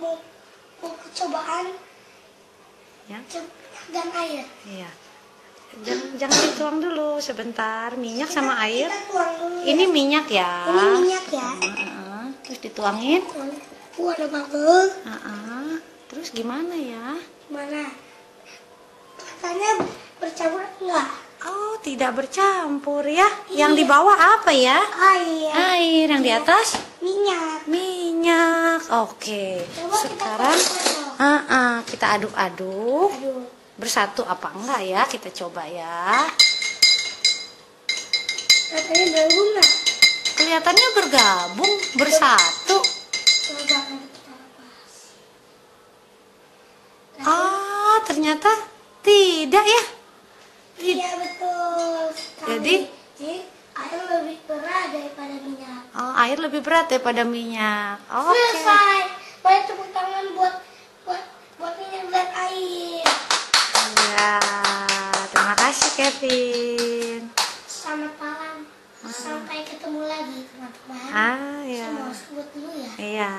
mau mau mau percobaan Ya. dan air. Iya. Jangan, jangan dituang dulu sebentar. Minyak sama air. Kita dulu. Ini minyak ya. Ini minyak ya. Heeh. Terus dituangin. Uh, ada bubble. Heeh. Terus gimana ya? Mana? Katanya bercampur enggak? Oh, tidak bercampur ya. Yang di bawah apa ya? Air. Air. Yang di atas? Minyak. Minyak. Oke. Sekarang tuang. Heeh, kita aduk-aduk. Bersatu apa enggak ya? Kita coba ya. Katanya bergabung nggak? Kelihatannya bergabung, bersatu. Coba. Ah, ternyata tidak ya. Iya betul. sekali. Jadi? Jadi air lebih berat Oh, air lebih berat daripada minyak. Oke. Selesai. Boleh tepuk tangan buat buat buat minyak dan air. Ya, terima kasih Kevin. Selamat malam. Sampai ketemu lagi teman-teman. Ah, ya. Saya mau sebut dulu ya. Iya.